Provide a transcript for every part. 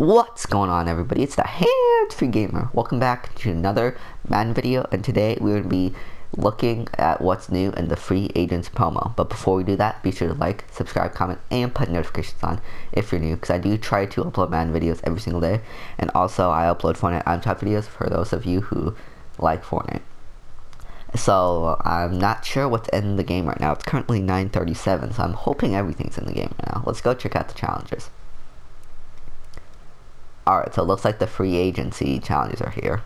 What's going on everybody? It's the Hands-Free Gamer. Welcome back to another Madden video and today we're going to be looking at what's new in the free agents promo. But before we do that, be sure to like, subscribe, comment, and put notifications on if you're new because I do try to upload Madden videos every single day. And also I upload Fortnite on top videos for those of you who like Fortnite. So I'm not sure what's in the game right now. It's currently 9.37 so I'm hoping everything's in the game right now. Let's go check out the challenges. Alright, so it looks like the free agency challenges are here.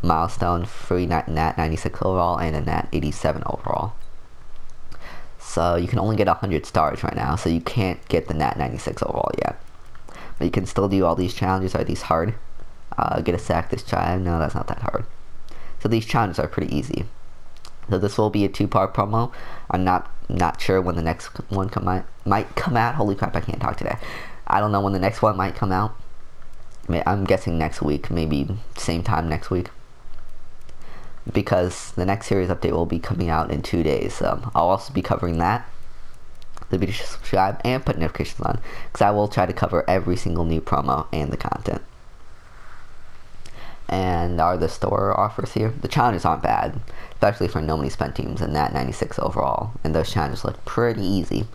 Milestone, free nat, nat 96 overall, and a nat 87 overall. So you can only get 100 stars right now, so you can't get the nat 96 overall yet. But you can still do all these challenges. Are these hard? Uh, get a sack this time. No, that's not that hard. So these challenges are pretty easy. So this will be a two-part promo. I'm not not sure when the next one come might, might come out. Holy crap, I can't talk today. I don't know when the next one might come out. I'm guessing next week, maybe same time next week. Because the next series update will be coming out in two days. So I'll also be covering that. So be sure to subscribe and put notifications on. Because I will try to cover every single new promo and the content. And are the store offers here? The challenges aren't bad. Especially for no money spent teams and that 96 overall. And those challenges look pretty easy.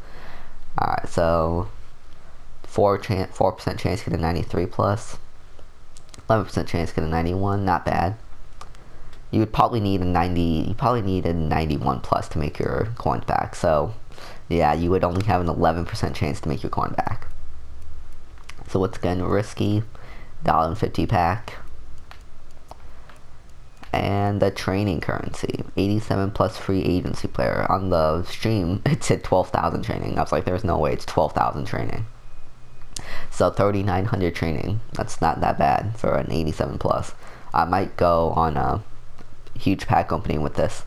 Alright, so 4 4% chance to get a 93 plus. 11% chance to get a 91, not bad. You would probably need a 90, you probably need a 91 plus to make your coin back. So, yeah, you would only have an 11% chance to make your coin back. So what's again risky? $1.50 pack. And the training currency, 87 plus free agency player. On the stream, it said 12,000 training. I was like, there's no way it's 12,000 training. So 3,900 training. That's not that bad for an 87 plus. I might go on a huge pack opening with this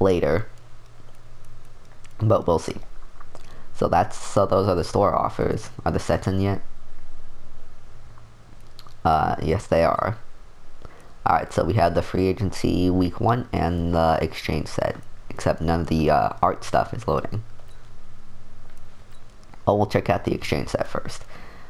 later. But we'll see. So that's so those are the store offers. Are the sets in yet? Uh, yes, they are. Alright, so we have the free agency week one and the exchange set. Except none of the uh, art stuff is loading. Oh, we'll check out the exchange set first.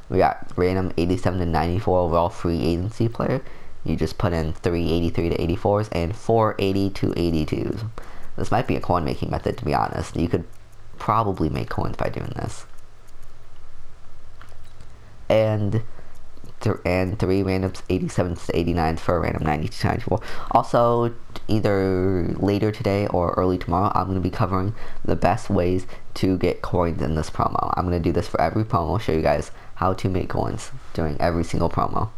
We got random 87 to 94 overall free agency player. You just put in 383 to 84s and 480 to 82s. This might be a coin making method to be honest. You could probably make coins by doing this. And th and three randoms 87s to 89s for a random 90 to 94. Also, either later today or early tomorrow, I'm going to be covering the best ways to get coins in this promo. I'm going to do this for every promo, show you guys how to make coins during every single promo.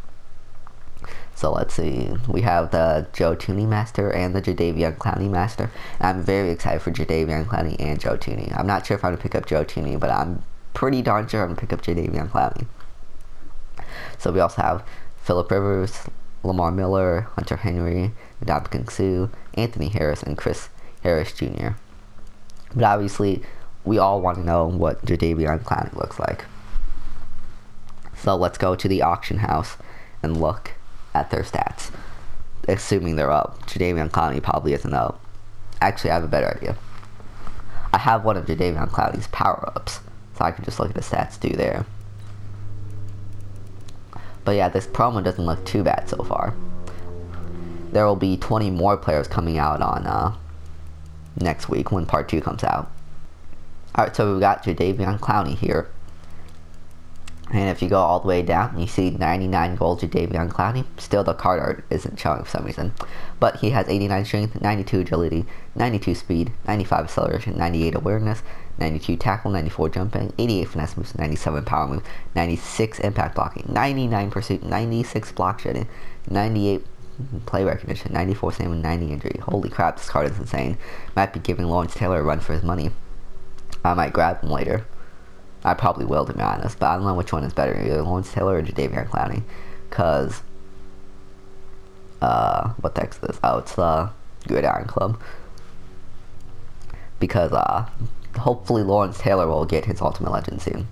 So let's see, we have the Joe Thuney Master and the Jadeveon Clowney Master. And I'm very excited for Jadeveon Clowney and Joe Thuney. I'm not sure if I'm going to pick up Joe Thuney, but I'm pretty darn sure I'm going to pick up Jadeveon Clowney. So we also have Philip Rivers, Lamar Miller, Hunter Henry, Ndamukong Suh, Anthony Harris, and Chris Harris Jr. But obviously, we all want to know what Jadeveon Clowney looks like. So let's go to the auction house and look at their stats. Assuming they're up. Jadeveon Clowney probably isn't up. Actually, I have a better idea. I have one of Jadeveon Clowney's power-ups. So I can just look at the stats do there. But yeah, this promo doesn't look too bad so far. There will be 20 more players coming out on uh, next week when part 2 comes out. Alright, so we've got Jadeveon Clowney here. And if you go all the way down, you see 99 gold Jadeveon Clowney. Still, the card art isn't showing for some reason. But he has 89 strength, 92 agility, 92 speed, 95 acceleration, 98 awareness, 92 tackle, 94 jumping, 88 finesse moves, 97 power move, 96 impact blocking, 99 pursuit, 96 block shedding, 98 play recognition, 94 stamina, 90 injury. Holy crap, this card is insane. Might be giving Lawrence Taylor a run for his money. I might grab him later. I probably will, to be honest, but I don't know which one is better, either Lawrence Taylor or Jadeveon Clowney. Because, uh, what the heck is this? Oh, it's the Gridiron Club. Because, uh, hopefully Lawrence Taylor will get his Ultimate Legend soon.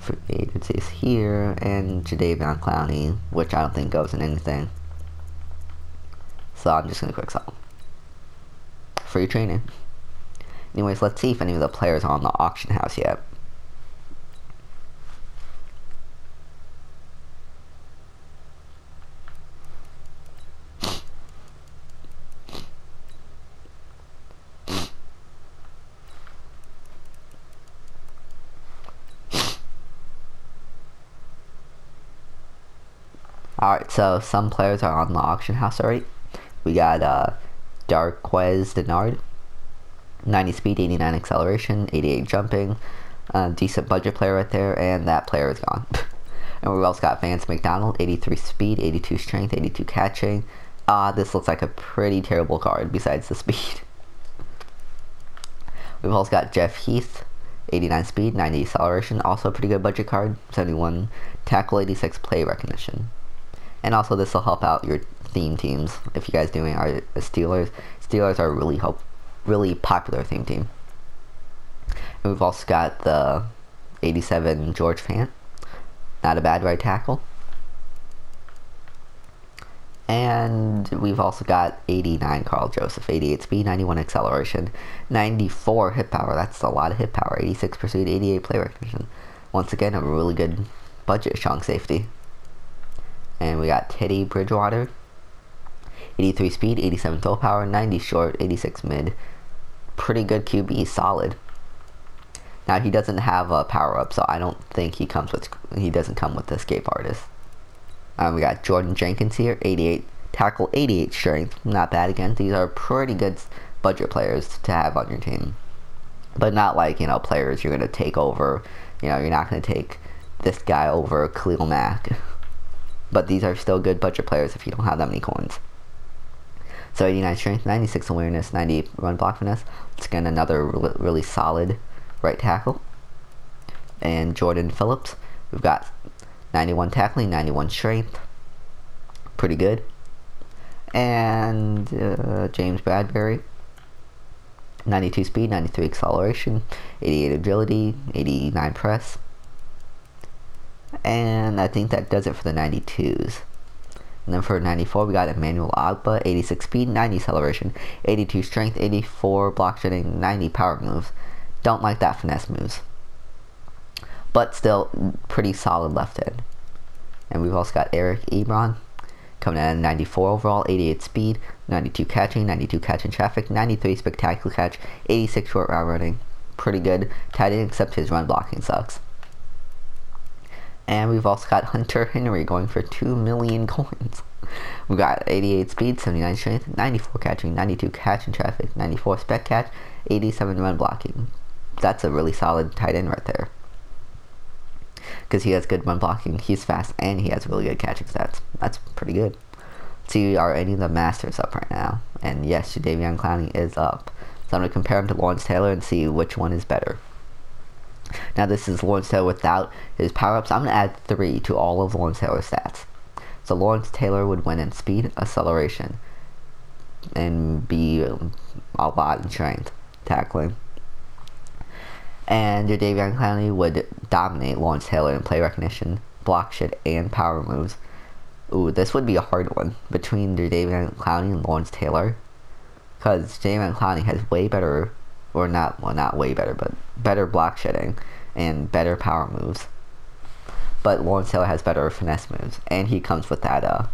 Free agencies here, and Jadeveon Clowney, which I don't think goes in anything. So I'm just gonna quick sell. Free training. Anyways, let's see if any of the players are on the auction house yet. Alright, so some players are on the auction house already. We got uh, Darqueze Dennard, 90 speed, 89 acceleration, 88 jumping. Uh, decent budget player right there, and that player is gone. and we've also got Vance McDonald, 83 speed, 82 strength, 82 catching. Ah, uh, this looks like a pretty terrible card besides the speed. We've also got Jeff Heath, 89 speed, 90 acceleration, also a pretty good budget card, 71 tackle, 86 play recognition. And also this will help out your theme teams if you guys doing our uh, Steelers. Steelers are really hope really popular theme team. And we've also got the 87 George Fant. Not a bad right tackle. And we've also got 89 Karl Joseph, 88 speed, 91 acceleration, 94 hit power. That's a lot of hit power. 86 pursuit, 88 play recognition. Once again, a really good budget strong safety. And we got Teddy Bridgewater, 83 speed, 87 throw power, 90 short, 86 mid. Pretty good QB, solid. Now he doesn't have a power up, so I don't think he comes with he doesn't come with escape artist. Um, we got Jordan Jenkins here, 88 tackle, 88 strength. Not bad again. These are pretty good budget players to have on your team. But not like, you know, players you're going to take over. You know, you're not going to take this guy over Khalil Mack. But these are still good budget players if you don't have that many coins. So 89 strength, 96 awareness, 90 run block finesse. Let's get another really solid right tackle. And Jordan Phillips. We've got 91 tackling, 91 strength. Pretty good. And uh, James Bradberry, 92 speed, 93 acceleration, 88 agility, 89 press. And I think that does it for the 92s. And then for 94, we got Emmanuel Ogbah, 86 speed, 90 acceleration, 82 strength, 84 block shedding, 90 power moves. Don't like that finesse moves but still pretty solid left end. And we've also got Eric Ebron coming in at 94 overall, 88 speed, 92 catching, 92 catching traffic, 93 spectacular catch, 86 short route running. Pretty good tight end, except his run blocking sucks. And we've also got Hunter Henry going for 2 million coins. We've got 88 speed, 79 strength, 94 catching, 92 catching traffic, 94 spec catch, 87 run blocking. That's a really solid tight end right there because he has good run blocking, he's fast, and he has really good catching stats. That's pretty good. See, are any of the masters up right now? And yes, Jadeveon Clowney is up. So I'm going to compare him to Lawrence Taylor and see which one is better. Now this is Lawrence Taylor without his power-ups. I'm going to add 3 to all of Lawrence Taylor's stats. So Lawrence Taylor would win in speed, acceleration, and be um, a lot in strength, tackling and Jadeveon Clowney would dominate Lawrence Taylor in play recognition, block shit, and power moves. Ooh, this would be a hard one between Jadeveon Clowney and Lawrence Taylor. Because Jadeveon Clowney has way better, or not, well, not way better, but better block shedding and better power moves. But Lawrence Taylor has better finesse moves, and he comes with that uh,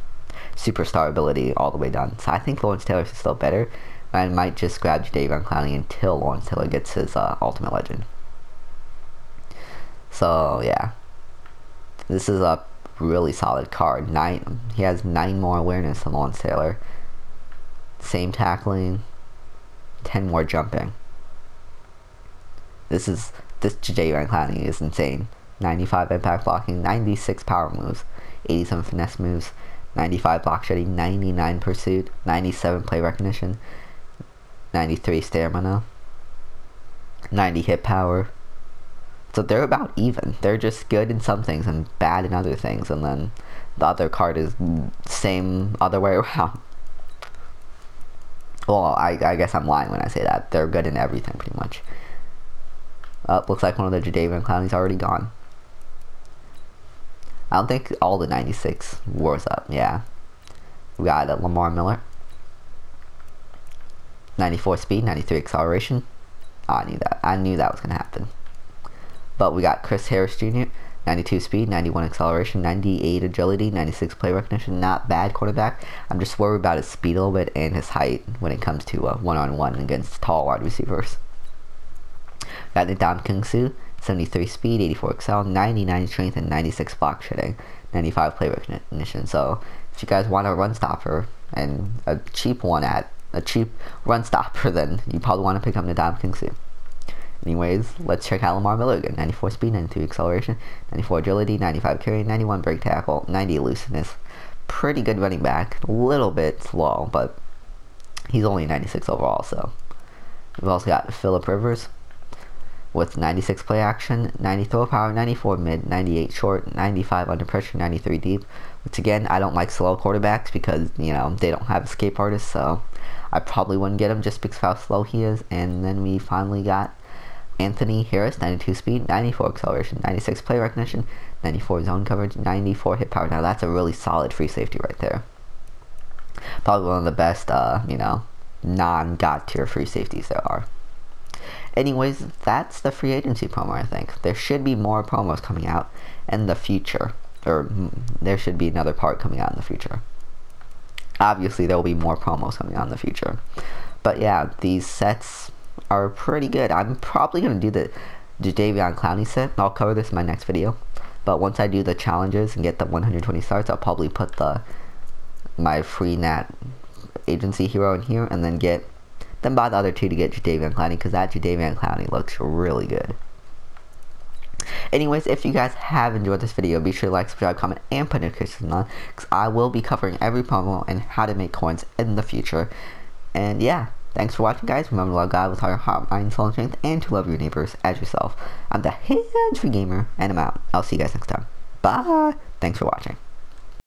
superstar ability all the way done. So I think Lawrence Taylor is still better. I might just grab Jadeveon Clowney until Lawrence Taylor gets his uh, Ultimate Legend. So yeah, this is a really solid card. Nine, he has nine more awareness than Lawrence Taylor. Same tackling, ten more jumping. This is this Jadeveon Clowney is insane. 95 impact blocking, 96 power moves, 87 finesse moves, 95 block shedding, 99 pursuit, 97 play recognition, 93 stamina, 90 hit power, so they're about even. They're just good in some things and bad in other things, and then the other card is same other way around. Well, I, I guess I'm lying when I say that. They're good in everything, pretty much. Uh, looks like one of the Jadeveon Clowney's already gone. I don't think all the 96 wars up, yeah. We got uh, Lamar Miller. 94 speed, 93 acceleration. Oh, I knew that. I knew that was going to happen. But we got Chris Harris Jr., 92 speed, 91 acceleration, 98 agility, 96 play recognition. Not bad quarterback. I'm just worried about his speed a little bit and his height when it comes to one-on-one -on -one against tall wide receivers. Got Ndamukong Suh, 73 speed, 84 excel, 99 strength, and 96 block shedding, 95 play recognition. So if you guys want a run stopper and a cheap one at a cheap run stopper, then you probably want to pick up Ndamukong Suh. Anyways, let's check out Lamar Miller again. 94 speed, 92 acceleration, 94 agility, 95 carry, 91 break tackle, 90 elusiveness. Pretty good running back. A little bit slow, but he's only 96 overall, so. We've also got Philip Rivers with 96 play action, 90 throw power, 94 mid, 98 short, 95 under pressure, 93 deep. Which again, I don't like slow quarterbacks because, you know, they don't have escape artists, so I probably wouldn't get him just because how slow he is. And then we finally got Anthony Harris, 92 speed, 94 acceleration, 96 play recognition, 94 zone coverage, 94 hit power. Now that's a really solid free safety right there. Probably one of the best, uh, you know, non-god tier free safeties there are. Anyways, that's the free agency promo, I think. There should be more promos coming out in the future. Or mm, there should be another part coming out in the future. Obviously, there will be more promos coming out in the future. But yeah, these sets are pretty good. I'm probably going to do the Jadeveon Clowney set. I'll cover this in my next video. But once I do the challenges and get the 120 starts, I'll probably put the my free nat agency hero in here and then get then buy the other two to get Jadeveon Clowney because that Jadeveon Clowney looks really good. Anyways, if you guys have enjoyed this video, be sure to like, subscribe, comment, and put notifications on because I will be covering every promo and how to make coins in the future. And yeah, Thanks for watching, guys. Remember to love God with all your heart, mind, soul, and strength, and to love your neighbors as yourself. I'm the Free Gamer, and I'm out. I'll see you guys next time. Bye. Thanks for watching.